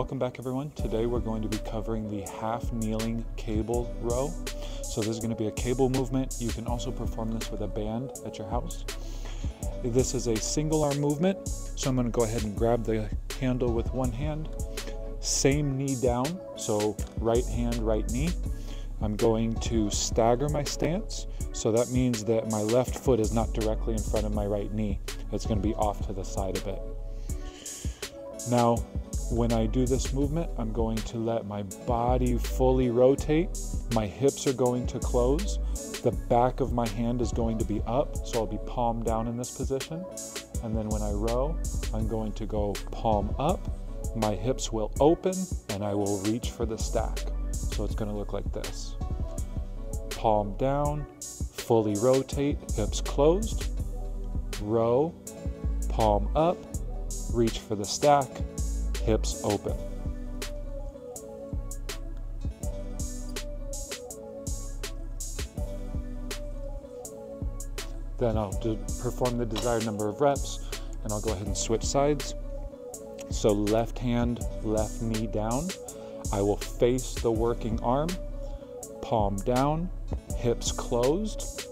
Welcome back everyone. Today we're going to be covering the half kneeling cable row. So this is going to be a cable movement. You can also perform this with a band at your house. This is a single arm movement. So I'm going to go ahead and grab the handle with one hand. Same knee down. So right hand, right knee. I'm going to stagger my stance. So that means that my left foot is not directly in front of my right knee. It's going to be off to the side a bit. Now, when I do this movement, I'm going to let my body fully rotate. My hips are going to close. The back of my hand is going to be up, so I'll be palm down in this position. And then when I row, I'm going to go palm up. My hips will open and I will reach for the stack. So it's gonna look like this. Palm down, fully rotate, hips closed, row, palm up, reach for the stack, hips open. Then I'll perform the desired number of reps and I'll go ahead and switch sides. So left hand, left knee down. I will face the working arm, palm down, hips closed,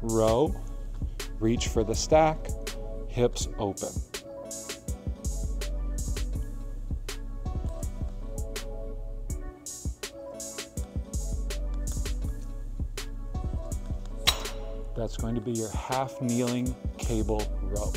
row, reach for the stack, hips open. That's going to be your half kneeling cable row.